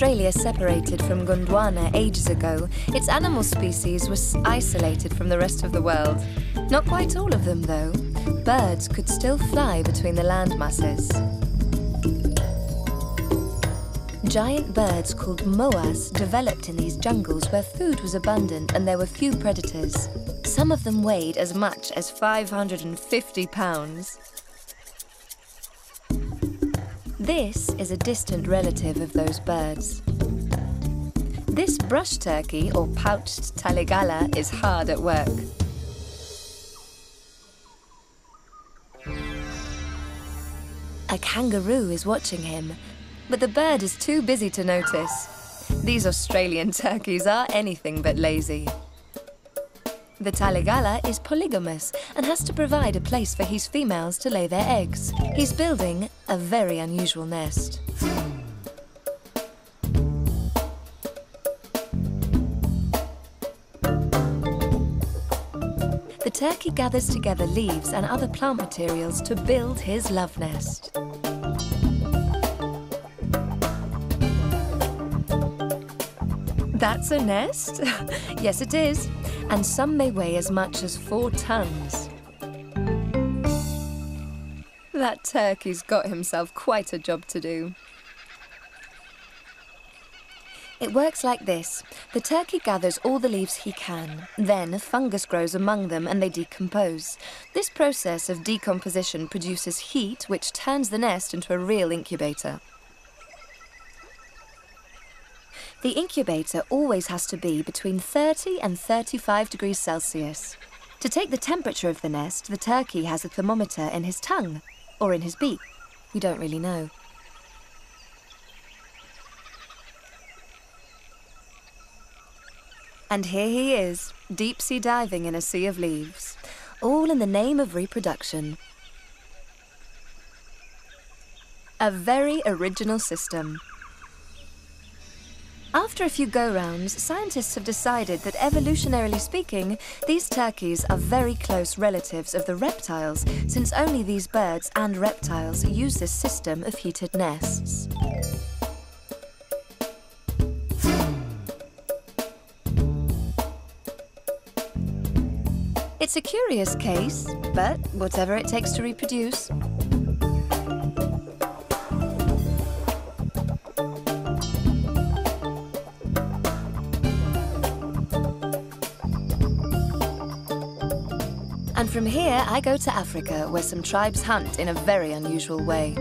Australia separated from Gondwana ages ago, its animal species was isolated from the rest of the world. Not quite all of them, though. Birds could still fly between the land masses. Giant birds called moas developed in these jungles where food was abundant and there were few predators. Some of them weighed as much as 550 pounds. This is a distant relative of those birds. This brush turkey, or pouched talegalla, is hard at work. A kangaroo is watching him, but the bird is too busy to notice. These Australian turkeys are anything but lazy. The Talegalla is polygamous and has to provide a place for his females to lay their eggs. He's building a very unusual nest. The turkey gathers together leaves and other plant materials to build his love nest. That's a nest? yes, it is and some may weigh as much as four tons. That turkey's got himself quite a job to do. It works like this. The turkey gathers all the leaves he can. Then fungus grows among them and they decompose. This process of decomposition produces heat which turns the nest into a real incubator. The incubator always has to be between 30 and 35 degrees Celsius. To take the temperature of the nest, the turkey has a thermometer in his tongue or in his beak. We don't really know. And here he is, deep sea diving in a sea of leaves, all in the name of reproduction. A very original system. After a few go-rounds, scientists have decided that evolutionarily speaking, these turkeys are very close relatives of the reptiles, since only these birds and reptiles use this system of heated nests. It's a curious case, but whatever it takes to reproduce. From here, I go to Africa, where some tribes hunt in a very unusual way.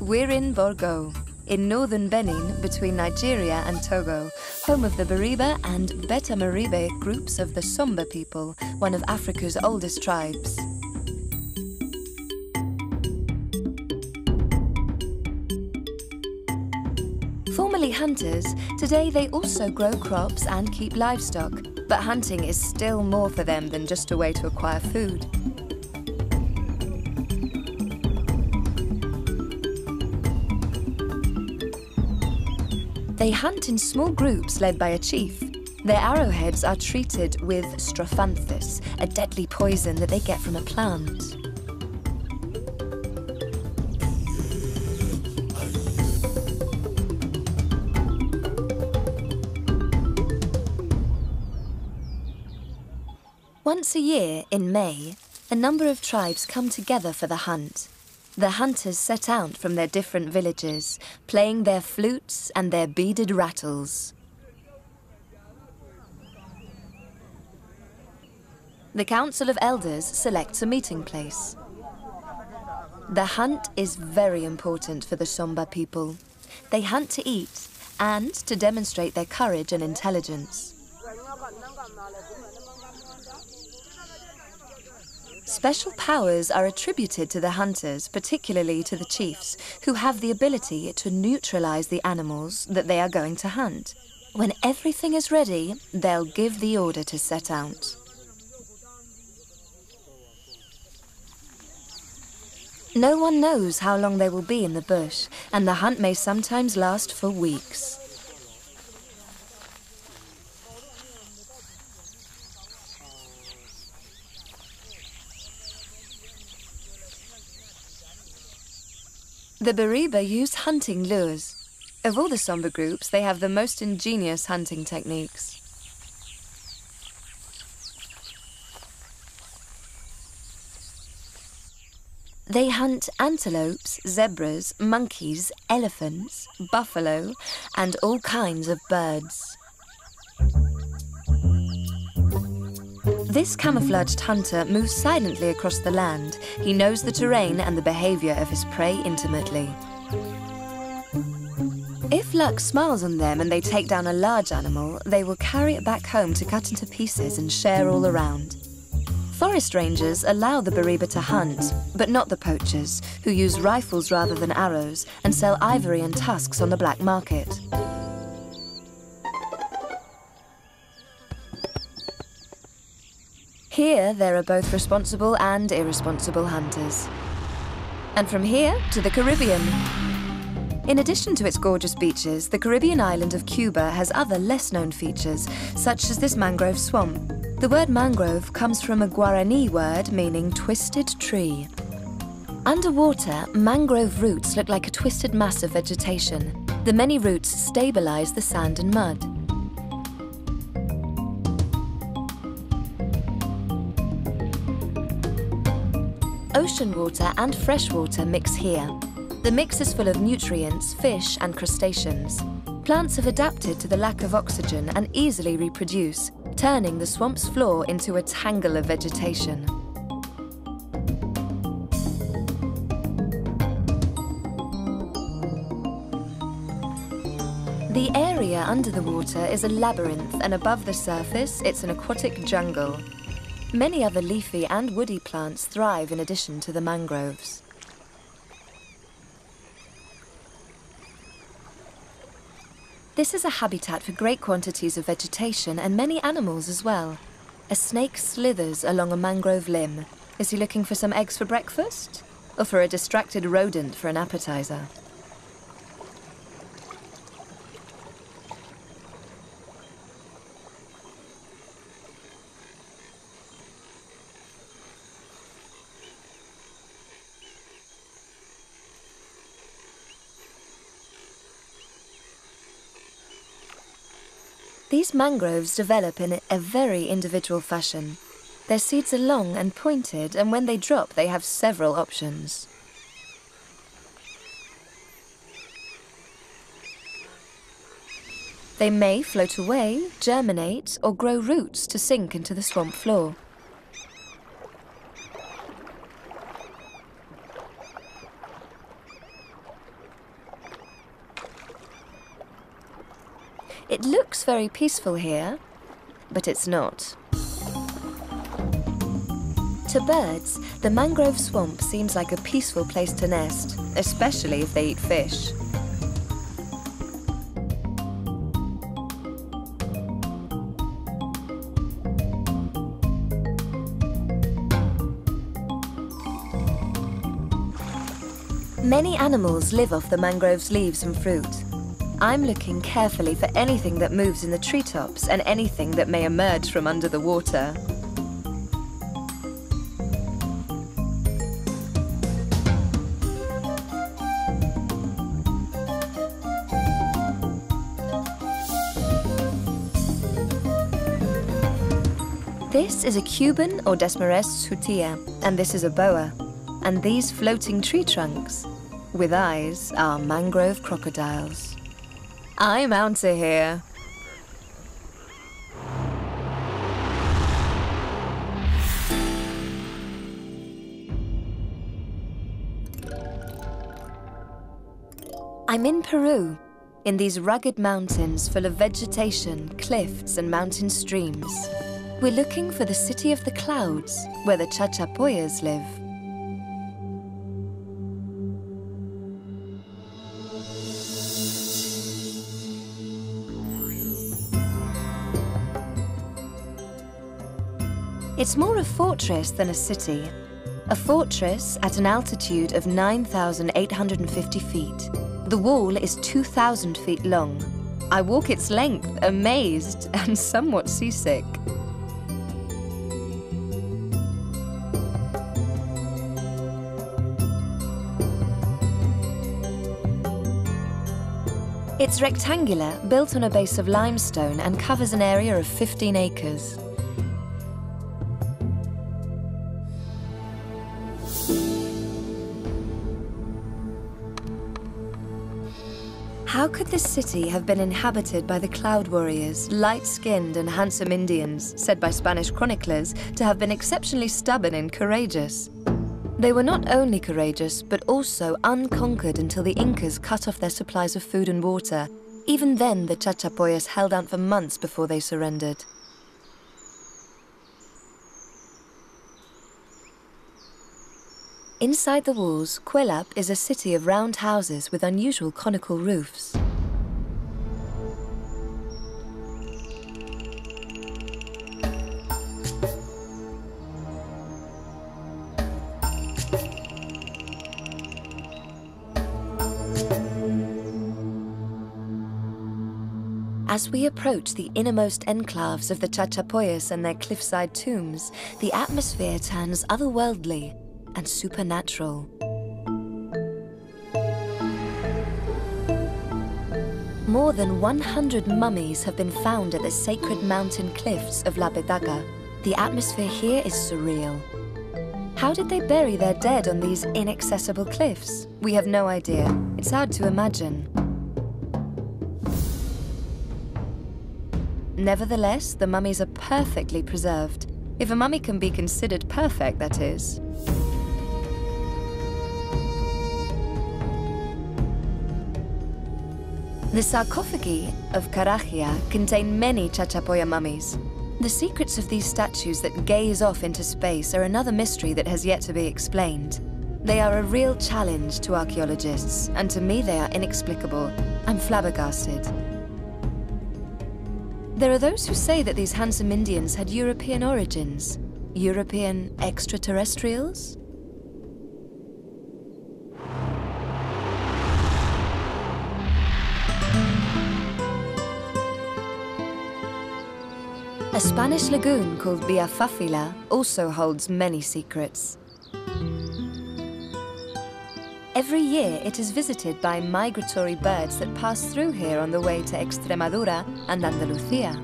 We're in Borgou, in northern Benin, between Nigeria and Togo, home of the Bariba and Betamaribe groups of the Somba people, one of Africa's oldest tribes. Hunters, today they also grow crops and keep livestock. But hunting is still more for them than just a way to acquire food. They hunt in small groups led by a chief. Their arrowheads are treated with strophanthus, a deadly poison that they get from a plant. Once a year, in May, a number of tribes come together for the hunt. The hunters set out from their different villages, playing their flutes and their beaded rattles. The Council of Elders selects a meeting place. The hunt is very important for the Somba people. They hunt to eat and to demonstrate their courage and intelligence. Special powers are attributed to the hunters, particularly to the chiefs, who have the ability to neutralize the animals that they are going to hunt. When everything is ready, they'll give the order to set out. No one knows how long they will be in the bush, and the hunt may sometimes last for weeks. The Bariba use hunting lures. Of all the Somba groups, they have the most ingenious hunting techniques. They hunt antelopes, zebras, monkeys, elephants, buffalo, and all kinds of birds. This camouflaged hunter moves silently across the land. He knows the terrain and the behavior of his prey intimately. If luck smiles on them and they take down a large animal, they will carry it back home to cut into pieces and share all around. Forest rangers allow the Bariba to hunt, but not the poachers, who use rifles rather than arrows and sell ivory and tusks on the black market. Here, there are both responsible and irresponsible hunters. And from here to the Caribbean. In addition to its gorgeous beaches, the Caribbean island of Cuba has other less-known features, such as this mangrove swamp, the word mangrove comes from a Guarani word meaning twisted tree. Underwater, mangrove roots look like a twisted mass of vegetation. The many roots stabilize the sand and mud. Ocean water and fresh water mix here. The mix is full of nutrients, fish and crustaceans. Plants have adapted to the lack of oxygen and easily reproduce, turning the swamp's floor into a tangle of vegetation. The area under the water is a labyrinth and above the surface it's an aquatic jungle. Many other leafy and woody plants thrive in addition to the mangroves. This is a habitat for great quantities of vegetation and many animals as well. A snake slithers along a mangrove limb. Is he looking for some eggs for breakfast? Or for a distracted rodent for an appetizer? These mangroves develop in a very individual fashion. Their seeds are long and pointed, and when they drop, they have several options. They may float away, germinate, or grow roots to sink into the swamp floor. It looks very peaceful here, but it's not. To birds, the mangrove swamp seems like a peaceful place to nest, especially if they eat fish. Many animals live off the mangrove's leaves and fruit. I'm looking carefully for anything that moves in the treetops and anything that may emerge from under the water. This is a Cuban or Desmares hutia, and this is a boa. And these floating tree trunks, with eyes, are mangrove crocodiles. I'm Ouncer here. I'm in Peru, in these rugged mountains full of vegetation, cliffs and mountain streams. We're looking for the city of the clouds, where the Chachapoyas live. It's more a fortress than a city. A fortress at an altitude of 9,850 feet. The wall is 2,000 feet long. I walk its length, amazed and somewhat seasick. It's rectangular, built on a base of limestone and covers an area of 15 acres. Could this city have been inhabited by the Cloud Warriors, light-skinned and handsome Indians, said by Spanish chroniclers to have been exceptionally stubborn and courageous? They were not only courageous, but also unconquered until the Incas cut off their supplies of food and water. Even then, the Chachapoyas held out for months before they surrendered. Inside the walls, Kuelap is a city of round houses with unusual conical roofs. As we approach the innermost enclaves of the Chachapoyas and their cliffside tombs, the atmosphere turns otherworldly and supernatural. More than 100 mummies have been found at the sacred mountain cliffs of La Petaca. The atmosphere here is surreal. How did they bury their dead on these inaccessible cliffs? We have no idea. It's hard to imagine. Nevertheless, the mummies are perfectly preserved. If a mummy can be considered perfect, that is. The sarcophagi of Carajia contain many Chachapoya mummies. The secrets of these statues that gaze off into space are another mystery that has yet to be explained. They are a real challenge to archaeologists, and to me they are inexplicable. I'm flabbergasted. There are those who say that these handsome Indians had European origins. European extraterrestrials? A Spanish lagoon called Villafáfila also holds many secrets. Every year it is visited by migratory birds that pass through here on the way to Extremadura and Andalusia.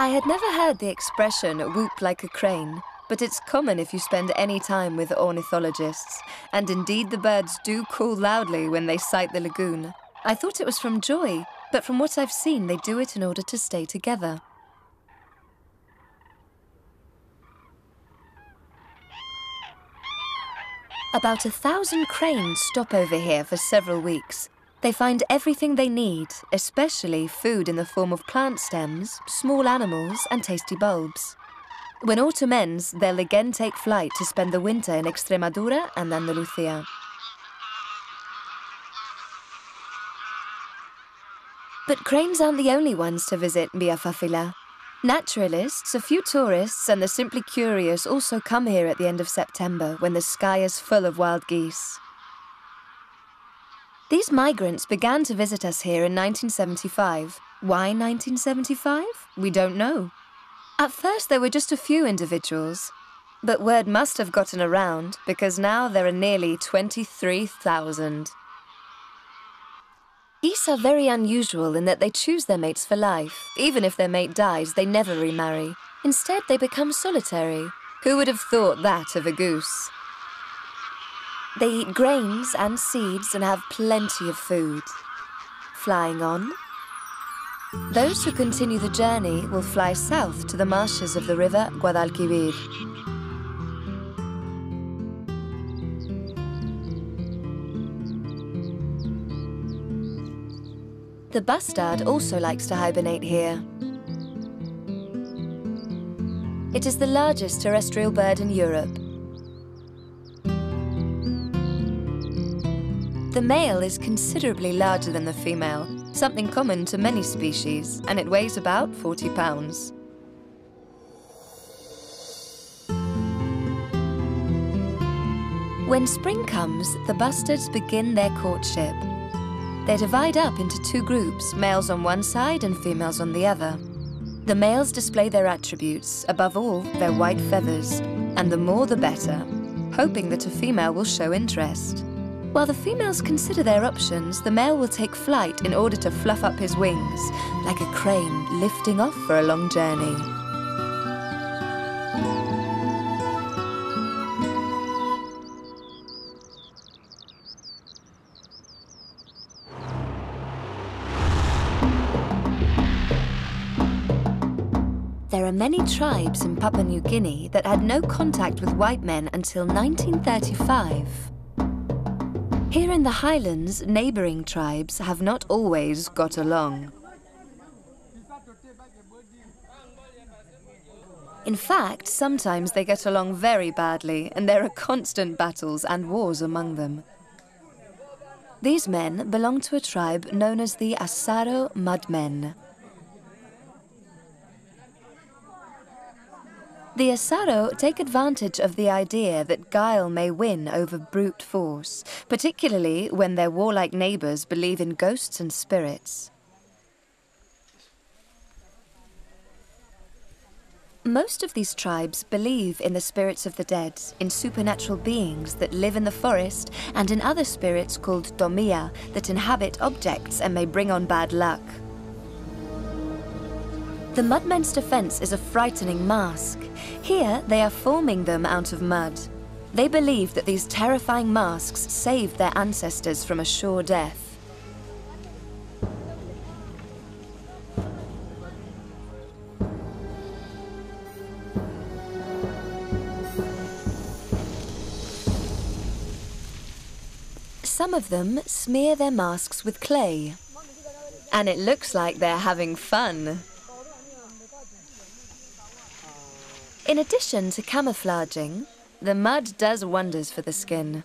I had never heard the expression whoop like a crane, but it's common if you spend any time with ornithologists, and indeed the birds do call loudly when they sight the lagoon. I thought it was from joy, but from what I've seen, they do it in order to stay together. About a thousand cranes stop over here for several weeks. They find everything they need, especially food in the form of plant stems, small animals and tasty bulbs. When autumn ends, they'll again take flight to spend the winter in Extremadura and Andalusia. But cranes aren't the only ones to visit Villafáfila. Naturalists, a few tourists, and the simply curious also come here at the end of September when the sky is full of wild geese. These migrants began to visit us here in 1975. Why 1975? We don't know. At first, there were just a few individuals, but word must have gotten around because now there are nearly 23,000. Geese are very unusual in that they choose their mates for life. Even if their mate dies, they never remarry. Instead, they become solitary. Who would have thought that of a goose? They eat grains and seeds and have plenty of food. Flying on, those who continue the journey will fly south to the marshes of the river Guadalquivir. The bustard also likes to hibernate here. It is the largest terrestrial bird in Europe. The male is considerably larger than the female, something common to many species, and it weighs about 40 pounds. When spring comes, the bustards begin their courtship. They divide up into two groups, males on one side and females on the other. The males display their attributes, above all, their white feathers, and the more the better, hoping that a female will show interest. While the females consider their options, the male will take flight in order to fluff up his wings, like a crane lifting off for a long journey. There are many tribes in Papua New Guinea that had no contact with white men until 1935. Here in the highlands, neighbouring tribes have not always got along. In fact, sometimes they get along very badly, and there are constant battles and wars among them. These men belong to a tribe known as the Asaro Mudmen. The Asaro take advantage of the idea that guile may win over brute force, particularly when their warlike neighbours believe in ghosts and spirits. Most of these tribes believe in the spirits of the dead, in supernatural beings that live in the forest, and in other spirits called domia that inhabit objects and may bring on bad luck. The Mudmen's defense is a frightening mask. Here, they are forming them out of mud. They believe that these terrifying masks saved their ancestors from a sure death. Some of them smear their masks with clay. And it looks like they're having fun. In addition to camouflaging, the mud does wonders for the skin.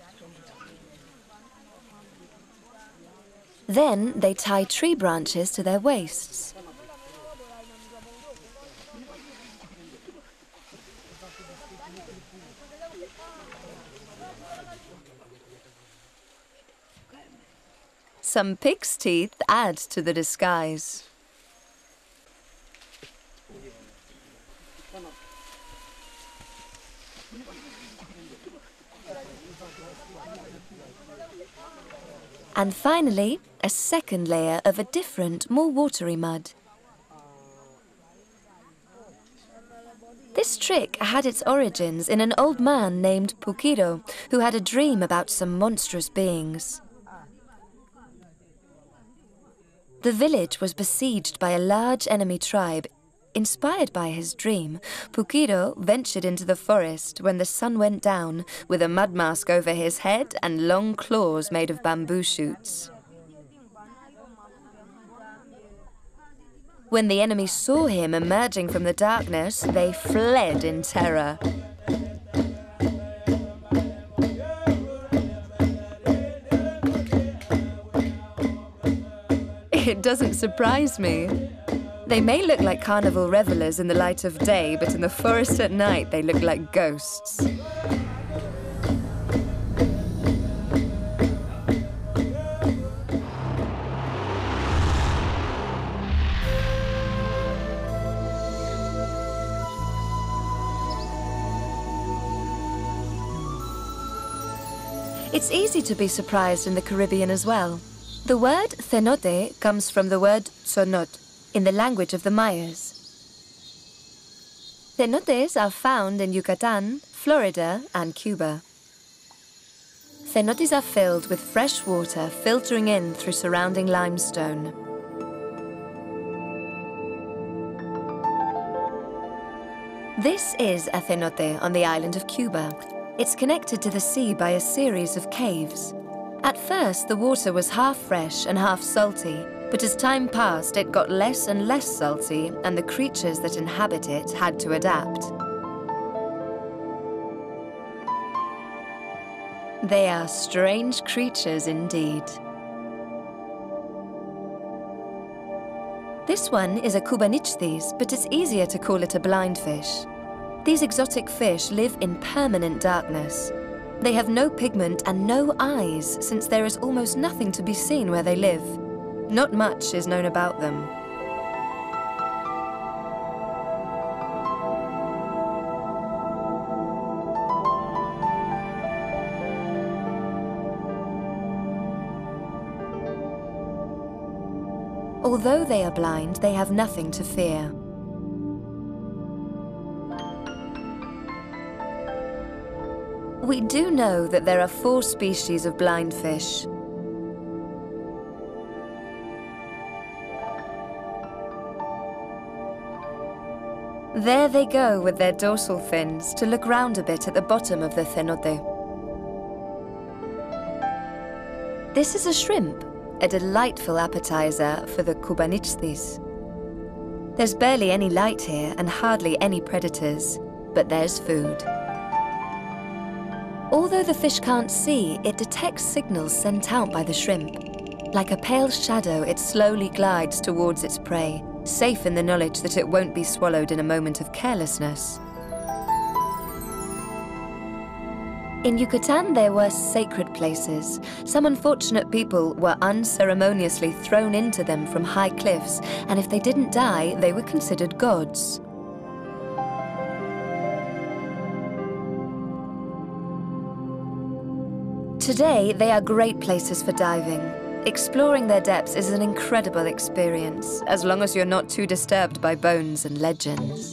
Then they tie tree branches to their waists. Some pig's teeth add to the disguise. And finally, a second layer of a different, more watery mud. This trick had its origins in an old man named Pukiro, who had a dream about some monstrous beings. The village was besieged by a large enemy tribe Inspired by his dream, Pukiro ventured into the forest when the sun went down with a mud mask over his head and long claws made of bamboo shoots. When the enemy saw him emerging from the darkness, they fled in terror. It doesn't surprise me. They may look like carnival revelers in the light of day, but in the forest at night they look like ghosts. It's easy to be surprised in the Caribbean as well. The word cenote comes from the word sonot, in the language of the Mayas. Cenotes are found in Yucatan, Florida, and Cuba. Cenotes are filled with fresh water filtering in through surrounding limestone. This is a cenote on the island of Cuba. It's connected to the sea by a series of caves. At first, the water was half fresh and half salty, but as time passed, it got less and less salty, and the creatures that inhabit it had to adapt. They are strange creatures indeed. This one is a Cubanichthys, but it's easier to call it a blind fish. These exotic fish live in permanent darkness. They have no pigment and no eyes, since there is almost nothing to be seen where they live. Not much is known about them. Although they are blind, they have nothing to fear. We do know that there are four species of blind fish. There they go with their dorsal fins to look round a bit at the bottom of the cenote. This is a shrimp, a delightful appetizer for the Cubanichthys. There's barely any light here and hardly any predators, but there's food. Although the fish can't see, it detects signals sent out by the shrimp. Like a pale shadow, it slowly glides towards its prey, safe in the knowledge that it won't be swallowed in a moment of carelessness. In Yucatan, there were sacred places. Some unfortunate people were unceremoniously thrown into them from high cliffs, and if they didn't die, they were considered gods. Today, they are great places for diving. Exploring their depths is an incredible experience, as long as you're not too disturbed by bones and legends.